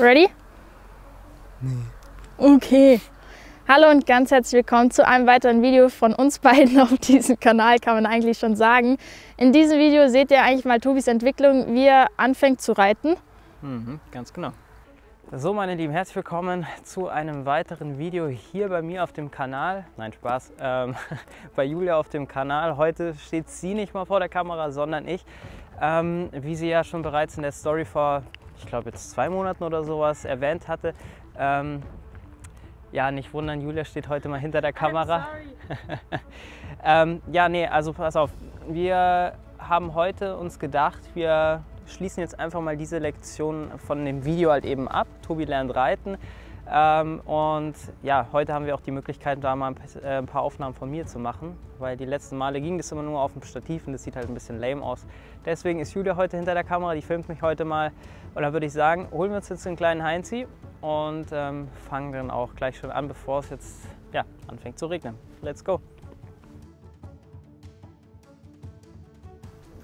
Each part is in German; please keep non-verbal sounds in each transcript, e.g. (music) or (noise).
Ready? Nee. Okay. Hallo und ganz herzlich willkommen zu einem weiteren Video von uns beiden auf diesem Kanal, kann man eigentlich schon sagen. In diesem Video seht ihr eigentlich mal Tobis Entwicklung, wie er anfängt zu reiten. Mhm, ganz genau. So meine Lieben, herzlich willkommen zu einem weiteren Video hier bei mir auf dem Kanal. Nein, Spaß, ähm, (laughs) bei Julia auf dem Kanal. Heute steht sie nicht mal vor der Kamera, sondern ich. Ähm, wie sie ja schon bereits in der Story vor, ich glaube jetzt zwei Monaten oder sowas erwähnt hatte. Ähm, ja, nicht wundern, Julia steht heute mal hinter der Kamera. (laughs) ähm, ja, nee, also pass auf. Wir haben heute uns gedacht, wir schließen jetzt einfach mal diese Lektion von dem Video halt eben ab. Tobi lernt reiten. Ähm, und ja, heute haben wir auch die Möglichkeit, da mal ein äh, paar Aufnahmen von mir zu machen, weil die letzten Male ging das immer nur auf dem Stativ und das sieht halt ein bisschen lame aus. Deswegen ist Julia heute hinter der Kamera, die filmt mich heute mal. Und da würde ich sagen, holen wir uns jetzt einen kleinen Heinzi und ähm, fangen dann auch gleich schon an, bevor es jetzt ja, anfängt zu regnen. Let's go!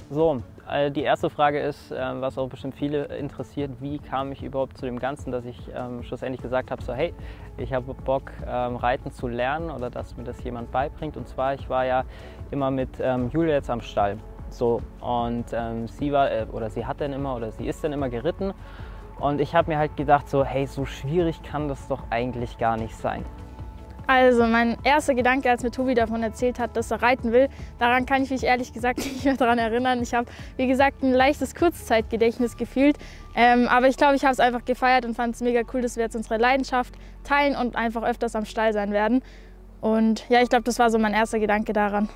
So, äh, die erste Frage ist, ähm, was auch bestimmt viele interessiert, wie kam ich überhaupt zu dem Ganzen, dass ich ähm, schlussendlich gesagt habe, so hey, ich habe Bock, ähm, Reiten zu lernen oder dass mir das jemand beibringt. Und zwar, ich war ja immer mit ähm, Julia jetzt am Stall. So, und sie war, äh, oder sie hat dann immer, oder sie ist dann immer geritten. Und ich habe mir halt gedacht, so, hey, so schwierig kann das doch eigentlich gar nicht sein. Also mein erster Gedanke, als mir Tobi davon erzählt hat, dass er reiten will, daran kann ich mich ehrlich gesagt (laughs) nicht mehr daran erinnern. Ich habe, wie gesagt, ein leichtes Kurzzeitgedächtnis gefühlt. Ähm, aber ich glaube, ich habe es einfach gefeiert und fand es mega cool, dass wir jetzt unsere Leidenschaft teilen und einfach öfters am Stall sein werden. Und ja, ich glaube, das war so mein erster Gedanke daran.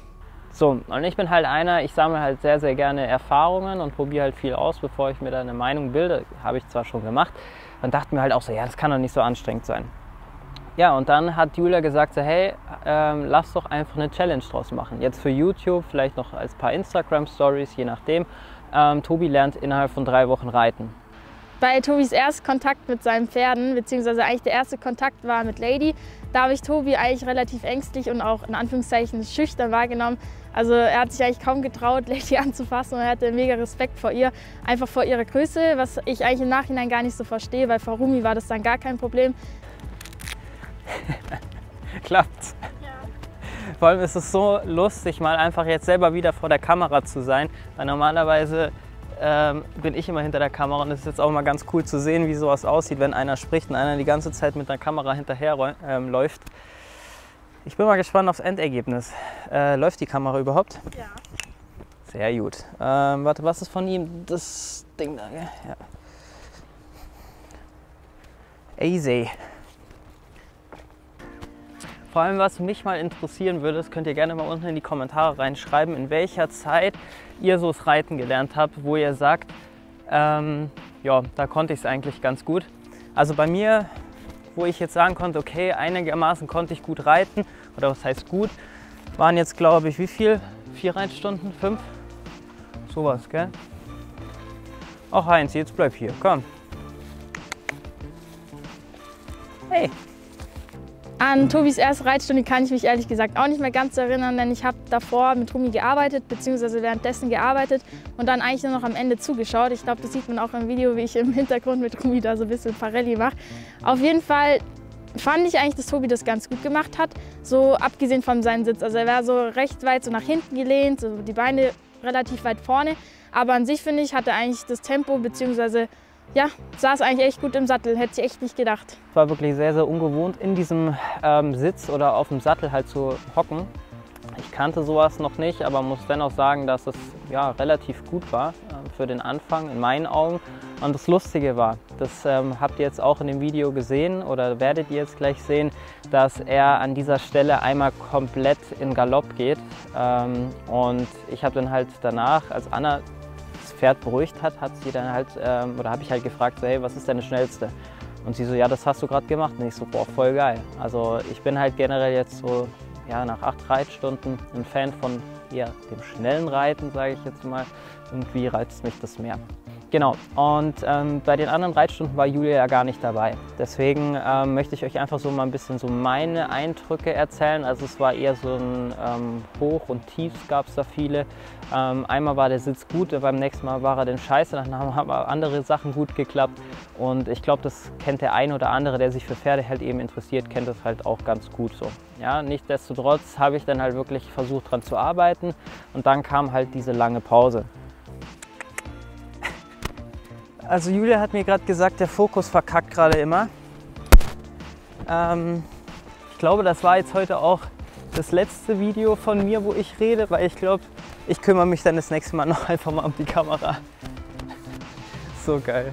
So, und ich bin halt einer, ich sammle halt sehr, sehr gerne Erfahrungen und probiere halt viel aus, bevor ich mir da eine Meinung bilde. Habe ich zwar schon gemacht und dachte mir halt auch so, ja, das kann doch nicht so anstrengend sein. Ja, und dann hat Julia gesagt, so, hey, ähm, lass doch einfach eine Challenge draus machen. Jetzt für YouTube, vielleicht noch als paar Instagram-Stories, je nachdem. Ähm, Tobi lernt innerhalb von drei Wochen reiten. Bei Tobis Erstkontakt mit seinen Pferden, beziehungsweise eigentlich der erste Kontakt war mit Lady, da habe ich Tobi eigentlich relativ ängstlich und auch in Anführungszeichen schüchtern wahrgenommen. Also er hat sich eigentlich kaum getraut, (laughs) Lady anzufassen und er hatte mega Respekt vor ihr, einfach vor ihrer Größe, was ich eigentlich im Nachhinein gar nicht so verstehe, weil vor Rumi war das dann gar kein Problem. (laughs) Klappt. Ja. Vor allem ist es so lustig, mal einfach jetzt selber wieder vor der Kamera zu sein, weil normalerweise ähm, bin ich immer hinter der Kamera und es ist jetzt auch mal ganz cool zu sehen, wie sowas aussieht, wenn einer spricht und einer die ganze Zeit mit der Kamera hinterher ähm, läuft. Ich bin mal gespannt aufs Endergebnis. Äh, läuft die Kamera überhaupt? Ja. Sehr gut. Ähm, warte, was ist von ihm? Das Ding da, gell? Ja. Easy. Vor allem, was mich mal interessieren würde, das könnt ihr gerne mal unten in die Kommentare reinschreiben, in welcher Zeit ihr so das Reiten gelernt habt, wo ihr sagt, ähm, ja, da konnte ich es eigentlich ganz gut. Also bei mir, wo ich jetzt sagen konnte, okay, einigermaßen konnte ich gut reiten, oder was heißt gut, waren jetzt glaube ich wie viel? Vier Reitstunden? Fünf? Sowas, gell? Ach Heinz, jetzt bleib hier, komm. Hey, an Tobis erste Reitstunde kann ich mich ehrlich gesagt auch nicht mehr ganz erinnern, denn ich habe davor mit Tobi gearbeitet, beziehungsweise währenddessen gearbeitet und dann eigentlich nur noch am Ende zugeschaut. Ich glaube, das sieht man auch im Video, wie ich im Hintergrund mit Tobi da so ein bisschen Parelli mache. Auf jeden Fall fand ich eigentlich, dass Tobi das ganz gut gemacht hat, so abgesehen von seinem Sitz. Also er war so recht weit so nach hinten gelehnt, so die Beine relativ weit vorne, aber an sich finde ich, hat er eigentlich das Tempo beziehungsweise ja, saß eigentlich echt gut im Sattel, hätte ich echt nicht gedacht. Es war wirklich sehr, sehr ungewohnt, in diesem ähm, Sitz oder auf dem Sattel halt zu hocken. Ich kannte sowas noch nicht, aber muss dennoch sagen, dass es ja, relativ gut war äh, für den Anfang in meinen Augen. Und das Lustige war, das ähm, habt ihr jetzt auch in dem Video gesehen oder werdet ihr jetzt gleich sehen, dass er an dieser Stelle einmal komplett in Galopp geht. Ähm, und ich habe dann halt danach, als Anna Pferd beruhigt hat, hat sie dann halt, ähm, oder habe ich halt gefragt, so, hey, was ist deine schnellste? Und sie so, ja, das hast du gerade gemacht. Und ich so, boah, voll geil. Also ich bin halt generell jetzt so, ja, nach acht Reitstunden ein Fan von eher dem schnellen Reiten, sage ich jetzt mal. Irgendwie reizt mich das mehr. Genau, und ähm, bei den anderen Reitstunden war Julia ja gar nicht dabei. Deswegen ähm, möchte ich euch einfach so mal ein bisschen so meine Eindrücke erzählen. Also es war eher so ein ähm, Hoch und Tiefs gab es da viele. Ähm, einmal war der Sitz gut, beim nächsten Mal war er dann scheiße, dann haben andere Sachen gut geklappt. Und ich glaube, das kennt der ein oder andere, der sich für Pferde halt eben interessiert, kennt das halt auch ganz gut so. Ja, nichtsdestotrotz habe ich dann halt wirklich versucht dran zu arbeiten und dann kam halt diese lange Pause. Also Julia hat mir gerade gesagt, der Fokus verkackt gerade immer. Ähm, ich glaube, das war jetzt heute auch das letzte Video von mir, wo ich rede, weil ich glaube, ich kümmere mich dann das nächste Mal (laughs) noch einfach mal um die Kamera. (laughs) So geil.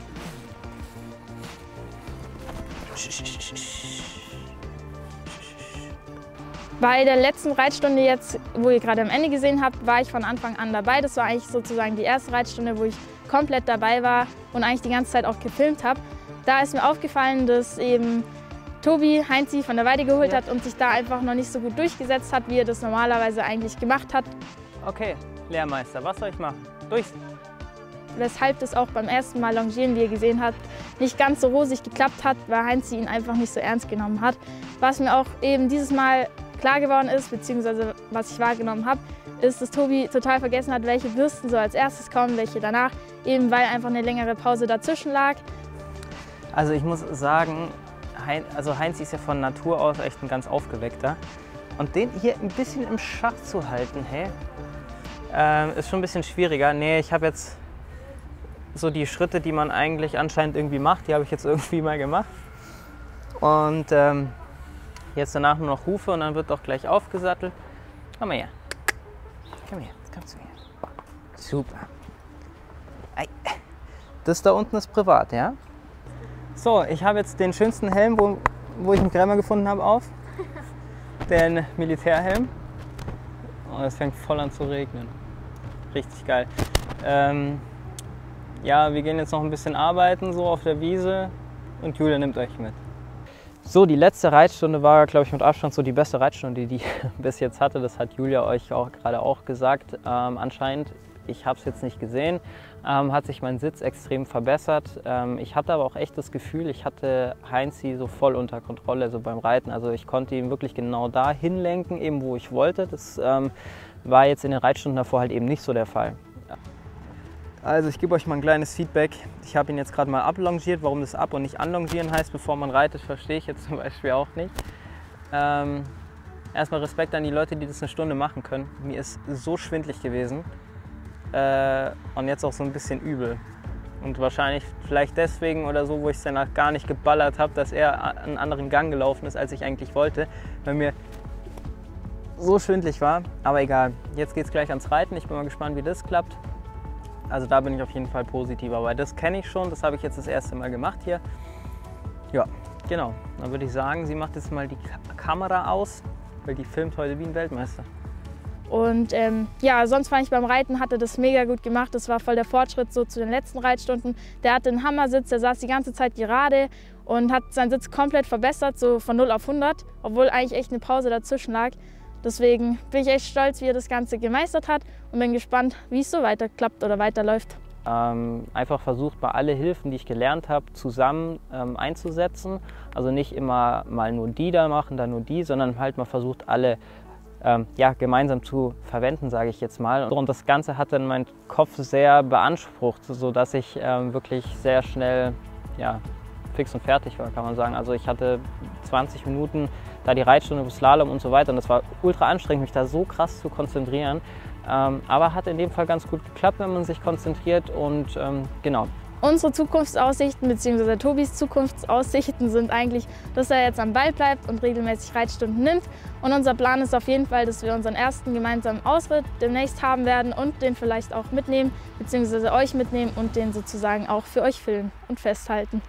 Bei der letzten Reitstunde jetzt, wo ihr gerade am Ende gesehen habt, war ich von Anfang an dabei. Das war eigentlich sozusagen die erste Reitstunde, wo ich komplett dabei war und eigentlich die ganze Zeit auch gefilmt habe. Da ist mir aufgefallen, dass eben Tobi Heinzi von der Weide geholt ja. hat und sich da einfach noch nicht so gut durchgesetzt hat, wie er das normalerweise eigentlich gemacht hat. Okay, Lehrmeister, was soll ich machen? Durchs! Weshalb das auch beim ersten Mal Longieren, wie ihr gesehen habt, nicht ganz so rosig geklappt hat, weil Heinzi ihn einfach nicht so ernst genommen hat. Was mir auch eben dieses Mal klar geworden ist, beziehungsweise was ich wahrgenommen habe, ist, dass Tobi total vergessen hat, welche Bürsten so als erstes kommen, welche danach, eben weil einfach eine längere Pause dazwischen lag. Also ich muss sagen, hein, also Heinz ist ja von Natur aus echt ein ganz aufgeweckter. Und den hier ein bisschen im Schach zu halten, hey, äh, ist schon ein bisschen schwieriger. Nee, ich habe jetzt so die Schritte, die man eigentlich anscheinend irgendwie macht, die habe ich jetzt irgendwie mal gemacht. Und ähm, Jetzt danach nur noch Hufe und dann wird auch gleich aufgesattelt. Komm mal her. Komm her, jetzt kannst du her. Super. Das da unten ist privat, ja? So, ich habe jetzt den schönsten Helm, wo, wo ich einen Grämer gefunden habe, auf. (laughs) Den Militärhelm. Und oh, es fängt voll an zu regnen. Richtig geil. Ähm, ja, wir gehen jetzt noch ein bisschen arbeiten, so auf der Wiese. Und Julia nimmt euch mit. So, die letzte Reitstunde war, glaube ich, mit Abstand so die beste Reitstunde, die ich (laughs) bis jetzt hatte. Das hat Julia euch auch gerade auch gesagt. Ähm, anscheinend, ich habe es jetzt nicht gesehen, ähm, hat sich mein Sitz extrem verbessert. Ähm, ich hatte aber auch echt das Gefühl, ich hatte Heinzi so voll unter Kontrolle so beim Reiten. Also ich konnte ihn wirklich genau da hinlenken, eben wo ich wollte. Das ähm, war jetzt in den Reitstunden davor halt eben nicht so der Fall. Also ich gebe euch mal ein kleines Feedback. Ich habe ihn jetzt gerade mal ablongiert. Warum das ab und nicht anlongieren heißt, bevor man reitet, verstehe ich jetzt (laughs) zum Beispiel auch nicht. Ähm, erstmal Respekt an die Leute, die das eine Stunde machen können. Mir ist so schwindlig gewesen äh, und jetzt auch so ein bisschen übel. Und wahrscheinlich vielleicht deswegen oder so, wo ich es danach gar nicht geballert habe, dass er einen anderen Gang gelaufen ist, als ich eigentlich wollte, weil mir so schwindlig war. Aber egal, jetzt geht es gleich ans Reiten. Ich bin mal gespannt, wie das klappt. Also da bin ich auf jeden Fall positiver, weil das kenne ich schon, das habe ich jetzt das erste Mal gemacht hier. Ja, genau. Dann würde ich sagen, sie macht jetzt mal die Kamera aus, weil die filmt heute wie ein Weltmeister. Und ähm, ja, sonst fand ich beim Reiten, hatte das mega gut gemacht. Das war voll der Fortschritt so zu den letzten Reitstunden. Der hatte einen Hammersitz, der saß die ganze Zeit gerade und hat seinen Sitz komplett verbessert, so von 0 auf 100, obwohl eigentlich echt eine Pause dazwischen lag. Deswegen bin ich echt stolz, wie er das Ganze gemeistert hat und bin gespannt, wie es so weiter klappt oder weiterläuft. Ähm, einfach versucht, mal alle Hilfen, die ich gelernt habe, zusammen ähm, einzusetzen. Also nicht immer mal nur die da machen, dann nur die, sondern halt mal versucht, alle ähm, ja, gemeinsam zu verwenden, sage ich jetzt mal. Und das Ganze hat dann meinen Kopf sehr beansprucht, sodass ich ähm, wirklich sehr schnell ja, fix und fertig war, kann man sagen. Also ich hatte 20 Minuten da die Reitstunde, Slalom und so weiter und das war ultra anstrengend, mich da so krass zu konzentrieren. Ähm, aber hat in dem Fall ganz gut geklappt, wenn man sich konzentriert und ähm, genau. Unsere Zukunftsaussichten bzw. Tobis Zukunftsaussichten sind eigentlich, dass er jetzt am Ball bleibt und regelmäßig Reitstunden nimmt. Und unser Plan ist auf jeden Fall, dass wir unseren ersten gemeinsamen Ausritt demnächst haben werden und den vielleicht auch mitnehmen bzw. euch mitnehmen und den sozusagen auch für euch filmen und festhalten.